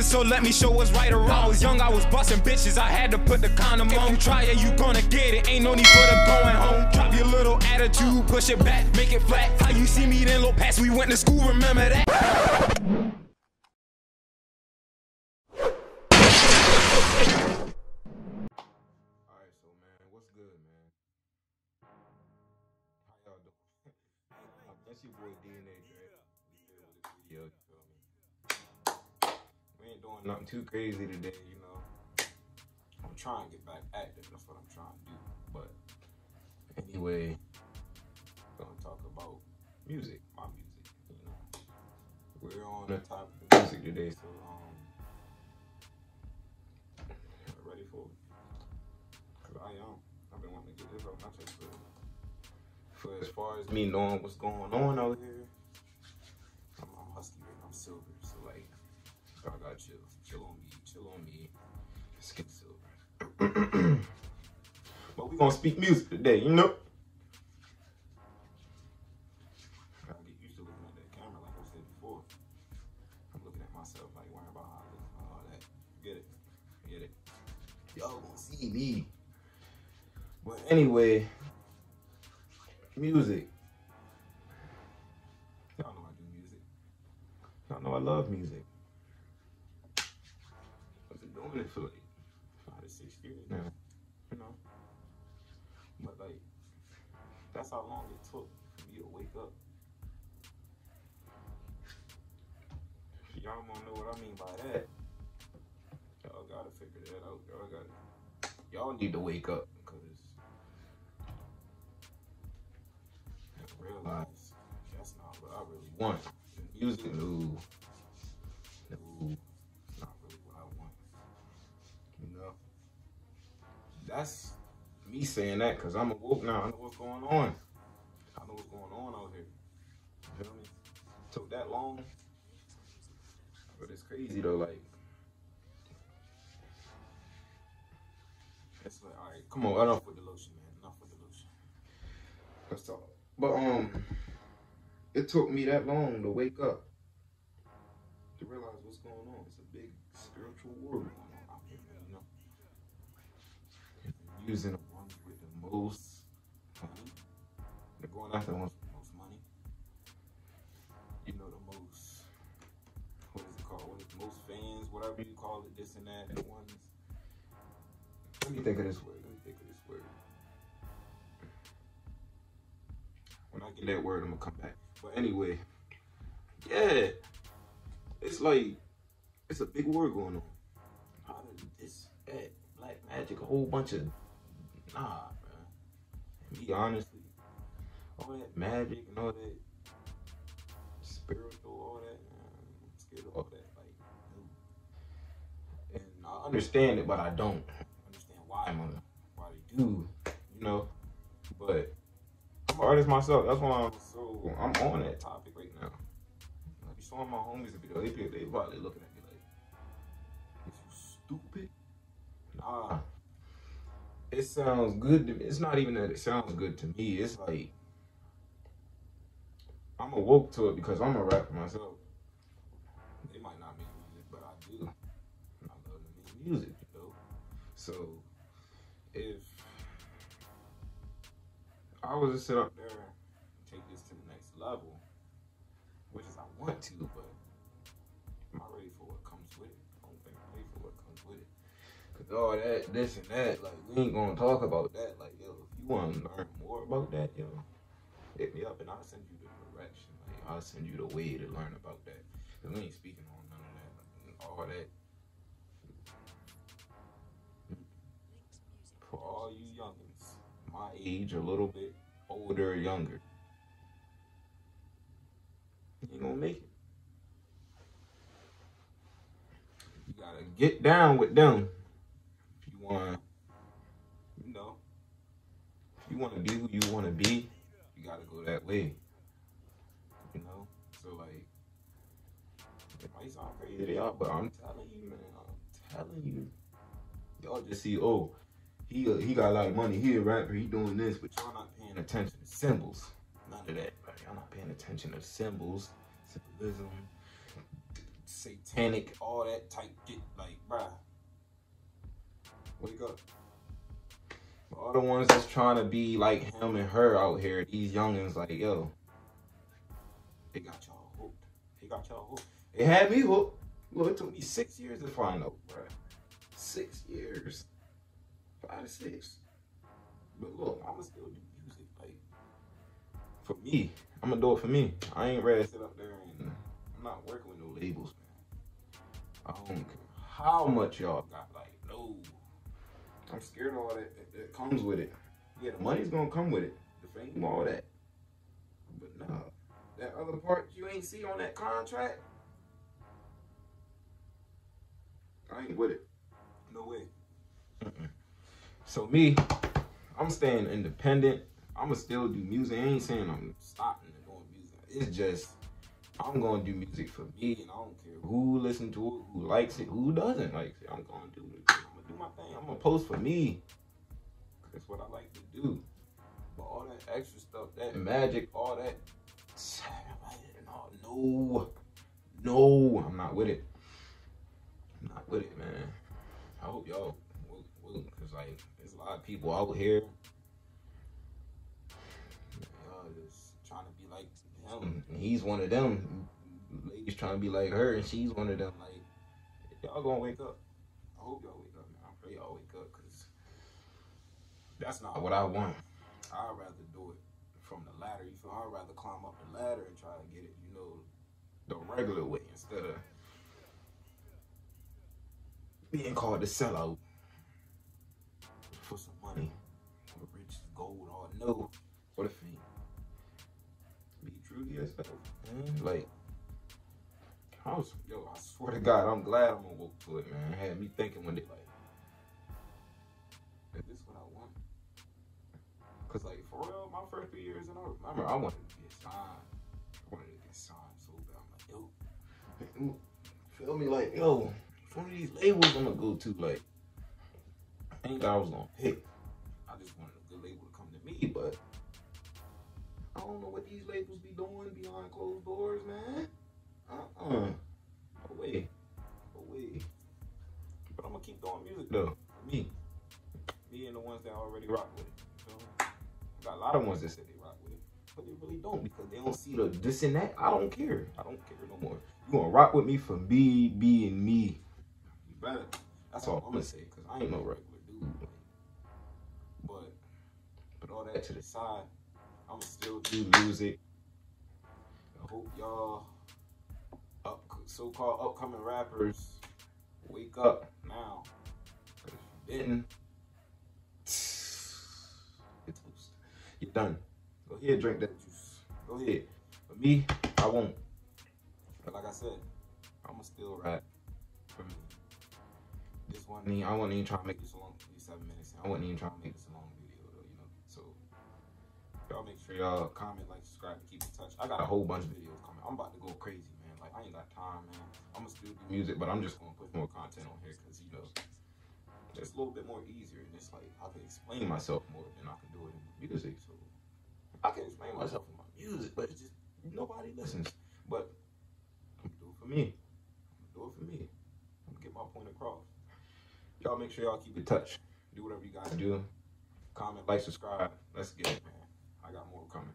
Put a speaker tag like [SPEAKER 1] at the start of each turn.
[SPEAKER 1] niggas, so let me show what's right or wrong. I was young, I was busting bitches, I had to put the condom on. You try it, you gonna get it. Ain't no need for the going home. Drop your little attitude, push it back, make it flat. How you see me then, low pass, we went to school, remember that?
[SPEAKER 2] Alright, so man, what's good, man? How y'all doing? That's your boy DNA doing nothing too crazy today, you know. I'm trying to get back active, that's what I'm trying to do. But anyway, I'm gonna talk about music, my music, you know. We're on the topic of music today, so um ready for it? Cause I am. I've been wanting to get this up my chest for, for as far as me knowing what's going on out here. I'm, I'm husky and I'm silver, so like I gotta chill, chill on me, chill on me. Skin silver. but we gonna speak music today, you know. I gotta get used to looking at that camera, like I said before. I'm looking at myself like worrying about how I look and all that. Get it? Get it? Y'all gonna see me. But anyway, music. Y'all know I do music. Y'all know I love music. Doing it for like five to six years now. You know? But like, that's how long it took for me to wake up. Y'all wanna know what I mean by that, y'all gotta figure that out. Y'all gotta y'all need to wake up because I realize that's not what I really want. The music, no, no, that's me saying that because I'm awoke now. I know what's going on. I know what's going on out here. You feel me? Took that long, but it's crazy though. Like. It's like, all right, come on, enough with the lotion, man. Enough with the lotion. Let's talk. But um, it took me that long to wake up to realize what's going on. It's a big spiritual war going on out here. You know, using the ones with the most money. They're going after the ones with the most money. You know, the most. What is it called? What is it, most fans? Whatever you call it, this and that. The ones. Let me think of this word. Let me think of this word. When I get that word, I'm gonna come back. But anyway, yeah, it's like it's a big war going on. How did this that black magic, a whole bunch of nah, man. Me honestly, all that magic and all that spiritual, all that, man, I'm scared of all that. Like, no. and I understand it, but I don't understand why I'm on why they do, you know. But I'm an artist myself. That's why I'm so I'm on that topic right now. I be showing my homies the video. They they probably looking at me like, "Is you stupid?" Nah. It sounds good to me. It's not even that it sounds good to me. It's like I'm awoke to it because I'm a rapper myself. They might not make music, but I do. I love make music, you know. So if I was to sit up there and take this to the next level, which is I want to, but all that, this and that, like we ain't gonna talk about that. Like, yo, if you wanna learn more about that, yo, hit me up and I'll send you the direction. Like I'll send you the way to learn about that. Cause we ain't speaking on none of that. Like, all that. For all you youngins, my age, a little bit older, younger, you gonna make it. You gotta get down with them want to be who you want to be, you gotta go that way. You know, so like, it might sound crazy to y'all, but I'm telling you, man, I'm telling you, y'all just see, oh, he uh, he got a lot of money, he a rapper, he doing this, but y'all not paying attention to symbols. None of that, bro. Y'all not paying attention to symbols, symbolism, satanic, all that type get like, bruh. Wake up. All the ones that's trying to be like him and her out here, these youngins like, yo, they got y'all hooked. They got y'all hooked. It had me hooked. Well, it took me six years to find out, bruh. Six years. Five to six. But look, I'ma still do music. Like, for me, I'm gonna do it for me. I ain't ready to sit up there and I'm not working with no labels, man. I don't care how much y'all got. Like, no. I'm scared of all that, that, that comes with it. Yeah, the money's gonna come with it. The fame, all that. But nah, that other part you ain't see on that contract, I ain't with it. No way. So me, I'm staying independent. I'ma still do music. I ain't saying I'm stopping and doing music. It's just I'm gonna do music for me, and I don't care who listens to it, who likes it, who doesn't like it. I'm gonna do it. I'm gonna do my thing. I'm gonna post for me. That's what I like to do. But all that extra stuff, that magic, all that, no, no, I'm not with it. I'm not with it, man. I hope y'all will, will, cause like there's a lot of people out here. Y'all just trying to be like him. And he's one of them. Ladies trying to be like her, and she's one of them. Like y'all gonna wake up. I hope y'all wake up, man. I pray y'all wake up, cause that's not what I want. I'd rather do it from the ladder. You feel? I'd rather climb up the ladder and try to get it, you know, the regular way instead of being called the sellout for some money, for riches, gold, or no, for the fame. Be true to yourself, man. Like, I was, yo, I swear to God, I'm glad I'm gonna woke to it, man. It had me thinking one day, like, is this what I want? Cause like for real, my first three years, and I remember I wanted to get signed. I wanted to get signed so bad. I'm like, yo, feel me? Like, yo, one of these labels I'm gonna go to, like, I think I was gonna pick. I just wanted a good label to come to me, but I don't know what these labels be doing behind closed doors, man. Uh-uh. No way. No way. But I'm gonna keep doing music though. Ones that already rock with it. I got a lot of ones that say they rock with it. But they really don't because they don't see the this and that. I don't care. I don't care no more. You gonna rock with me for me being me. You better. That's all I'm gonna say, because I ain't no regular dude. But put all that to the side. I'ma still do music. I hope y'all up so-called upcoming rappers wake up now. If you didn't, You're done. Go ahead, drink that juice. Go ahead. For me, I won't. But like I said, I'ma still rap for me. This one, I wasn't even try to make this a long, seven minutes. I wasn't even trying to make this a long video, though, you know. So y'all make sure y'all comment, like, subscribe, and keep in touch. I got a whole bunch of videos coming. I'm about to go crazy, man. Like I ain't got time, man. I'm gonna still do music, but I'm just gonna put more content on here because you know it's a little bit more easier, and it's like I can explain mm. myself more than I can do it in music. So I can explain myself in my music, but it's just nobody listens. But I'm gonna do it for me. I'm gonna do it for me. I'm gonna get my point across. Y'all make sure y'all keep in touch. Do whatever you gotta do. Comment, like, subscribe. Let's get it, man. I got more coming.